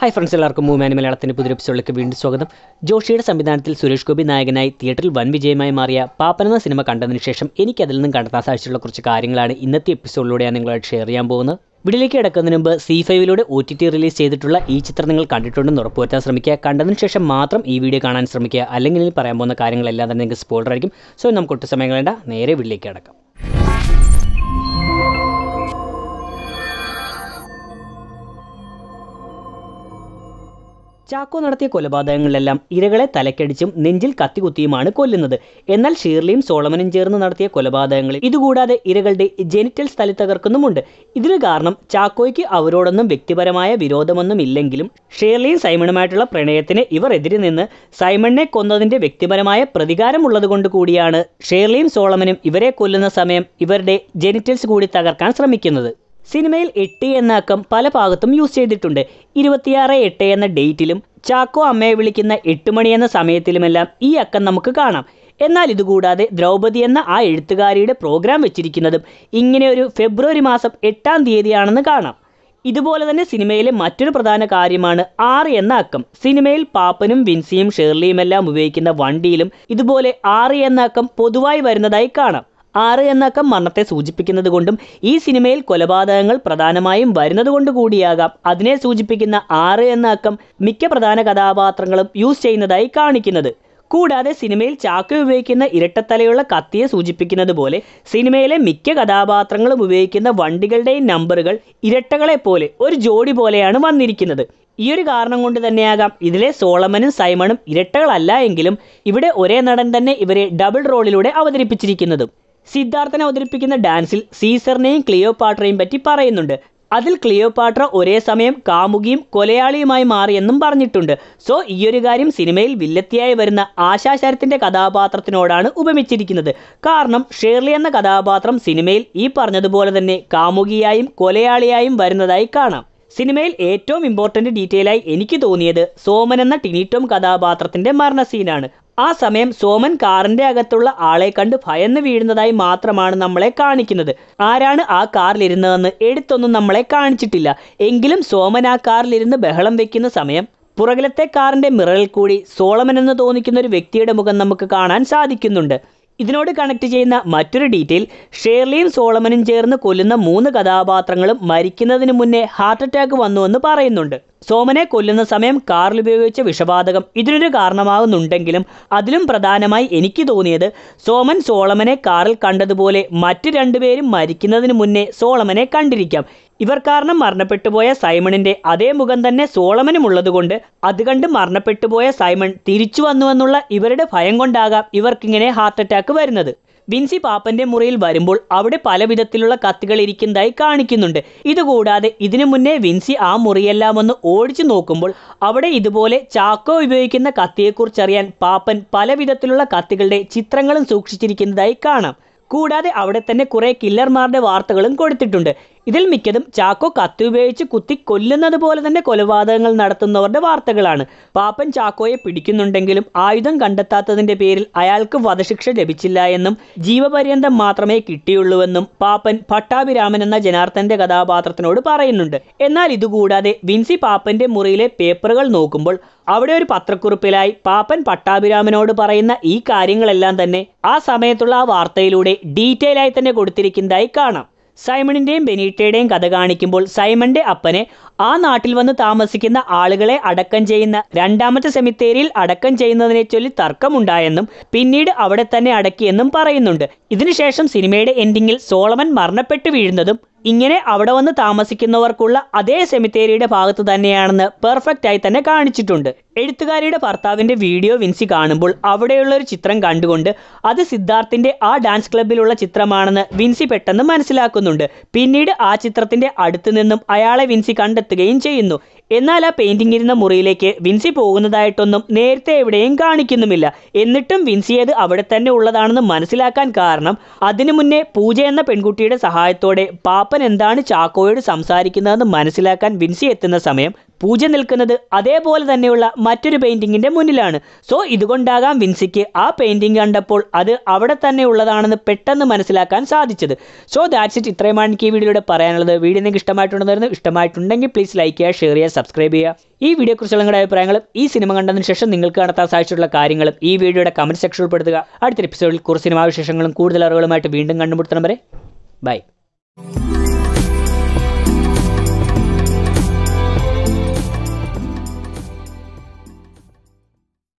Hi friends എല്ലാവർക്കും മൂമാനി മലയാളത്തിന്റെ പുതിയ എപ്പിസോഡിലേക്ക് വീണ്ടും സ്വാഗതം. ജോഷിയുടെ സംവിധാനത്തിൽ സുരേഷ് ഗോപി നായകനായി തിയേറ്ററിൽ വൻ വിജയമായി മാറിയ പാപ്പൻ എന്ന സിനിമ കണ്ടതിന് ശേഷം എനിക്ക് അതിൽ നിന്നും കണ്ടെത്താൻ സാധിച്ചിട്ടുള്ള കുറച്ച് കാര്യങ്ങളാണ് ഇന്നത്തെ എപ്പിസോഡിലൂടെ ഞാൻ നിങ്ങളായിട്ട് ഷെയർ ചെയ്യാൻ പോകുന്നത്. വീഡിയോയിലേക്ക് കിടക്കുന്നതിന് മുമ്പ് സി ഫൈവിലൂടെ ഒ ടി ടി റിലീസ് ചെയ്തിട്ടുള്ള ഈ ചിത്രം നിങ്ങൾ കണ്ടിട്ടുണ്ടെന്ന് ഉറപ്പുവരുത്താൻ ശ്രമിക്കുക. കണ്ടതിന് ശേഷം മാത്രം ഈ വീഡിയോ കാണാൻ ശ്രമിക്കുക. അല്ലെങ്കിൽ പറയാൻ പോകുന്ന കാര്യങ്ങളെല്ലാം തന്നെ നിങ്ങൾക്ക് സ്പോയിലർ ആയിരിക്കും. സോ നമുക്ക് ഒട്ടും സമയം വേണ്ട നേരെ വീട്ടിലേക്ക് കിടക്കാം. ചാക്കോ നടത്തിയ കൊലപാതകങ്ങളിലെല്ലാം ഇരകളെ തലക്കടിച്ചും നെഞ്ചിൽ കത്തികുത്തിയുമാണ് കൊല്ലുന്നത്. എന്നാൽ ഷീർലിയും സോളമനും ചേർന്ന് നടത്തിയ കൊലപാതകങ്ങളിൽ ഇതുകൂടാതെ ഇരകളുടെ ജെനിറ്റൽ സ്ഥലി തകർക്കുന്നുമുണ്ട്. ഇതിന് കാരണം ചാക്കോയ്ക്ക് അവരോടൊന്നും വ്യക്തിപരമായ വിരോധമൊന്നും ഇല്ലെങ്കിലും ഷേർലിയും സൈമണുമായിട്ടുള്ള പ്രണയത്തിന് ഇവർ എതിരെ നിന്ന് സൈമണിനെ കൊന്നതിന്റെ വ്യക്തിപരമായ പ്രതികാരമുള്ളതുകൊണ്ട് കൂടിയാണ് ഷേർലിയും സോളമനും ഇവരെ കൊല്ലുന്ന സമയം ഇവരുടെ ജെനിറ്റൽസ് കൂടി തകർക്കാൻ ശ്രമിക്കുന്നത്. സിനിമയിൽ എട്ട് എന്ന അക്കം പല ഭാഗത്തും യൂസ് ചെയ്തിട്ടുണ്ട്. ഇരുപത്തിയാറ് എട്ട് എന്ന ഡേറ്റിലും ചാക്കോ അമ്മയെ വിളിക്കുന്ന എട്ട് മണി എന്ന സമയത്തിലുമെല്ലാം ഈ അക്കം നമുക്ക് കാണാം. എന്നാൽ ഇതുകൂടാതെ ദ്രൗപദി എന്ന ആ എഴുത്തുകാരിയുടെ പ്രോഗ്രാം വെച്ചിരിക്കുന്നതും ഇങ്ങനെ ഒരു ഫെബ്രുവരി മാസം എട്ടാം തീയതിയാണെന്ന് കാണാം. ഇതുപോലെ തന്നെ സിനിമയിലെ മറ്റൊരു പ്രധാന കാര്യമാണ് ആറ് എന്ന അക്കം. സിനിമയിൽ പാപ്പനും വിൻസിയും ഷേർലിയും എല്ലാം ഉപയോഗിക്കുന്ന വണ്ടിയിലും ഇതുപോലെ ആറ് എന്ന അക്കം പൊതുവായി വരുന്നതായി കാണാം. ആറ് എന്നക്കം മരണത്തെ സൂചിപ്പിക്കുന്നത് കൊണ്ടും ഈ സിനിമയിൽ കൊലപാതകങ്ങൾ പ്രധാനമായും വരുന്നത് കൊണ്ട് കൂടിയാകാം. അതിനെ സൂചിപ്പിക്കുന്ന ആറ് എന്ന അക്കം മിക്ക പ്രധാന കഥാപാത്രങ്ങളും യൂസ് ചെയ്യുന്നതായി കാണിക്കുന്നത്. കൂടാതെ സിനിമയിൽ ചാക്ക ഉപയോഗിക്കുന്ന ഇരട്ടത്തലയുള്ള കത്തിയെ സൂചിപ്പിക്കുന്നത് പോലെ സിനിമയിലെ മിക്ക കഥാപാത്രങ്ങളും ഉപയോഗിക്കുന്ന വണ്ടികളുടെയും നമ്പറുകൾ ഇരട്ടകളെ പോലെ ഒരു ജോഡി പോലെയാണ് വന്നിരിക്കുന്നത്. ഈ ഒരു കാരണം കൊണ്ട് തന്നെയാകാം ഇതിലെ സോളമനും സൈമണും ഇരട്ടകളല്ല എങ്കിലും ഇവിടെ ഒരേ നടൻ തന്നെ ഇവരെ ഡബിൾ റോളിലൂടെ അവതരിപ്പിച്ചിരിക്കുന്നതും. സിദ്ധാർത്ഥനെ അവതരിപ്പിക്കുന്ന ഡാൻസിൽ സീസറിനെയും ക്ലിയോപാട്രയും പറ്റി പറയുന്നുണ്ട്. അതിൽ ക്ലിയോപാട്ര ഒരേ സമയം കാമുകിയും കൊലയാളിയുമായി മാറിയെന്നും പറഞ്ഞിട്ടുണ്ട്. സോ ഈയൊരു കാര്യം സിനിമയിൽ വില്ലത്തിയായി വരുന്ന ആശാശരത്തിന്റെ കഥാപാത്രത്തിനോടാണ് ഉപമിച്ചിരിക്കുന്നത്. കാരണം ഷേർലി എന്ന കഥാപാത്രം സിനിമയിൽ ഈ പറഞ്ഞതുപോലെ തന്നെ കാമുകിയായും കൊലയാളിയായും വരുന്നതായി കാണാം. സിനിമയിൽ ഏറ്റവും ഇമ്പോർട്ടന്റ് ഡീറ്റെയിലായി എനിക്ക് തോന്നിയത് സോമൻ എന്ന ടിനിറ്റോം കഥാപാത്രത്തിന്റെ മരണ സീനാണ് ആ സമയം സോമൻ കാറിന്റെ അകത്തുള്ള ആളെ കണ്ട് ഭയന്ന് വീഴുന്നതായി മാത്രമാണ് നമ്മളെ കാണിക്കുന്നത്. ആരാണ് ആ കാറിലിരുന്നതെന്ന് എടുത്തൊന്നും നമ്മളെ കാണിച്ചിട്ടില്ല. എങ്കിലും സോമൻ ആ കാറിലിരുന്ന് ബഹളം വെക്കുന്ന സമയം പുറകിലത്തെ കാറിന്റെ മിററിൽ കൂടി സോളമൻ എന്ന് തോന്നിക്കുന്ന ഒരു വ്യക്തിയുടെ മുഖം നമുക്ക് കാണാൻ സാധിക്കുന്നുണ്ട്. ഇതിനോട് കണക്ട് ചെയ്യുന്ന മറ്റൊരു ഡീറ്റെയിൽ ഷേർലിയും സോളമനും ചേർന്ന് കൊല്ലുന്ന മൂന്ന് കഥാപാത്രങ്ങളും മരിക്കുന്നതിന് മുന്നേ ഹാർട്ട് അറ്റാക്ക് വന്നുവെന്ന് പറയുന്നുണ്ട്. സോമനെ കൊല്ലുന്ന സമയം കാറിൽ ഉപയോഗിച്ച വിഷവാതകം ഇതിനൊരു കാരണമാകുന്നുണ്ടെങ്കിലും അതിലും പ്രധാനമായി എനിക്ക് തോന്നിയത് സോമൻ സോളമനെ കാറിൽ കണ്ടതുപോലെ മറ്റു രണ്ടുപേരും മരിക്കുന്നതിന് മുന്നേ സോളമനെ കണ്ടിരിക്കാം. ഇവർ കാരണം മരണപ്പെട്ടുപോയ സൈമണിന്റെ അതേ മുഖം തന്നെ സോളമനും ഉള്ളതുകൊണ്ട് അത് കണ്ട് മരണപ്പെട്ടുപോയ സൈമൺ തിരിച്ചു വന്നുവെന്നുള്ള ഇവരുടെ ഭയം കൊണ്ടാകാം ഇവർക്കിങ്ങനെ ഹാർട്ട് അറ്റാക്ക് വരുന്നത്. വിൻസി പാപ്പന്റെ മുറിയിൽ വരുമ്പോൾ അവിടെ പല വിധത്തിലുള്ള കത്തികൾ ഇരിക്കുന്നതായി കാണിക്കുന്നുണ്ട്. ഇതുകൂടാതെ ഇതിനു മുന്നേ വിൻസി ആ മുറിയെല്ലാം ഒന്ന് ഓടിച്ചു നോക്കുമ്പോൾ അവിടെ ഇതുപോലെ ചാക്കോ ഉപയോഗിക്കുന്ന കത്തിയെക്കുറിച്ചറിയാൻ പാപ്പൻ പല വിധത്തിലുള്ള കത്തികളുടെ ചിത്രങ്ങളും സൂക്ഷിച്ചിരിക്കുന്നതായി കാണാം. കൂടാതെ അവിടെ തന്നെ കുറെ കില്ലർമാരുടെ വാർത്തകളും കൊടുത്തിട്ടുണ്ട്. ഇതിൽ മിക്കതും ചാക്കോ കത്തി ഉപയോഗിച്ച് കുത്തി കൊല്ലുന്നത് പോലെ തന്നെ കൊലപാതകങ്ങൾ നടത്തുന്നവരുടെ വാർത്തകളാണ്. പാപ്പൻ ചാക്കോയെ പിടിക്കുന്നുണ്ടെങ്കിലും ആയുധം കണ്ടെത്താത്തതിന്റെ പേരിൽ അയാൾക്ക് വധശിക്ഷ ലഭിച്ചില്ല എന്നും ജീവപര്യന്തം മാത്രമേ കിട്ടിയുള്ളൂവെന്നും പാപ്പൻ പട്ടാഭിരാമൻ എന്ന ജനാർദ്ദന്റെ കഥാപാത്രത്തിനോട് പറയുന്നുണ്ട്. എന്നാൽ ഇതുകൂടാതെ വിൻസി പാപ്പന്റെ മുറിയിലെ പേപ്പറുകൾ നോക്കുമ്പോൾ അവിടെ ഒരു പത്രക്കുറിപ്പിലായി പാപ്പൻ പട്ടാഭിരാമനോട് പറയുന്ന ഈ കാര്യങ്ങളെല്ലാം തന്നെ ആ സമയത്തുള്ള ആ വാർത്തയിലൂടെ ഡീറ്റെയിൽ ആയി തന്നെ കൊടുത്തിരിക്കുന്നതായി കാണാം. സൈമണിന്റെയും ബെനീറ്റയുടെയും കഥ കാണിക്കുമ്പോൾ സൈമന്റെ അപ്പനെ ആ നാട്ടിൽ വന്ന് താമസിക്കുന്ന ആളുകളെ അടക്കം ചെയ്യുന്ന രണ്ടാമത്തെ സെമിത്തേരിയിൽ അടക്കം ചെയ്യുന്നതിനെ ചൊല്ലി തർക്കമുണ്ടായെന്നും പിന്നീട് അവിടെ തന്നെ അടക്കിയെന്നും പറയുന്നുണ്ട്. ഇതിനുശേഷം സിനിമയുടെ എൻഡിങ്ങിൽ സോളമൻ മരണപ്പെട്ടു വീഴുന്നതും ഇങ്ങനെ അവിടെ വന്ന് താമസിക്കുന്നവർക്കുള്ള അതേ സെമിത്തേരിയുടെ ഭാഗത്ത് തന്നെയാണെന്ന് പെർഫെക്റ്റ് ആയി തന്നെ കാണിച്ചിട്ടുണ്ട്. എഴുത്തുകാരിയുടെ ഭർത്താവിന്റെ വീഡിയോ വിൻസി കാണുമ്പോൾ അവിടെയുള്ള ഒരു ചിത്രം കണ്ടുകൊണ്ട് അത് സിദ്ധാർത്ഥിന്റെ ആ ഡാൻസ് ക്ലബിലുള്ള ചിത്രമാണെന്ന് വിൻസി പെട്ടെന്ന് മനസ്സിലാക്കുന്നുണ്ട്. പിന്നീട് ആ ചിത്രത്തിന്റെ അടുത്തു നിന്നും അയാളെ വിൻസി കണ്ടെത്തുകയും ചെയ്യുന്നു. എന്നാൽ ആ പെയിന്റിംഗ് ഇരുന്ന മുറിയിലേക്ക് വിൻസി പോകുന്നതായിട്ടൊന്നും നേരത്തെ എവിടെയും കാണിക്കുന്നുമില്ല. എന്നിട്ടും വിൻസി അത് അവിടെ തന്നെ ഉള്ളതാണെന്ന് മനസ്സിലാക്കാൻ കാരണം അതിനു മുന്നേ പൂജ എന്ന പെൺകുട്ടിയുടെ സഹായത്തോടെ പാപ്പൻ എന്താണ് ചാക്കോയോട് സംസാരിക്കുന്നതെന്ന് മനസ്സിലാക്കാൻ വിൻസി എത്തുന്ന സമയം പൂജ നിൽക്കുന്നത് അതേപോലെ തന്നെയുള്ള മറ്റൊരു പെയിന്റിങ്ങിന്റെ മുന്നിലാണ്. സോ ഇതുകൊണ്ടാകാം വിൻസിക്ക് ആ പെയിന്റിങ് കണ്ടപ്പോൾ അത് അവിടെ തന്നെ ഉള്ളതാണെന്ന് പെട്ടെന്ന് മനസ്സിലാക്കാൻ സാധിച്ചത്. സോ ദാറ്റ്സ് ഇറ്റ് ഇത്രയുമാണ് എനിക്ക് ഈ വീഡിയോയിലൂടെ പറയാനുള്ളത്. വീഡിയോ നിങ്ങൾക്ക് ഇഷ്ടമായിട്ടുണ്ടെന്നായിരുന്നു ഇഷ്ടമായിട്ടുണ്ടെങ്കിൽ പ്ലീസ് ലൈക്ക് ചെയ്യുക ഷെയർ ചെയ്യുക സബ്സ്ക്രൈബ് ചെയ്യുക. ഈ വീഡിയോ നിങ്ങളുടെ അഭിപ്രായങ്ങളും ഈ സിനിമ കണ്ടതിന് ശേഷം നിങ്ങൾക്ക് നടത്താൻ സാധിച്ചിട്ടുള്ള കാര്യങ്ങളും ഈ വീഡിയോയുടെ കമന്റ് സെക്ഷനിൽ ഉൾപ്പെടുത്തുക. അടുത്ത എപ്പിസോഡിൽ കുറച്ച് സിനിമാ വിശേഷങ്ങളും കൂടുതൽ അറിവുകളുമായിട്ട് വീണ്ടും കണ്ടുമുട്ടണം വരെ ബൈ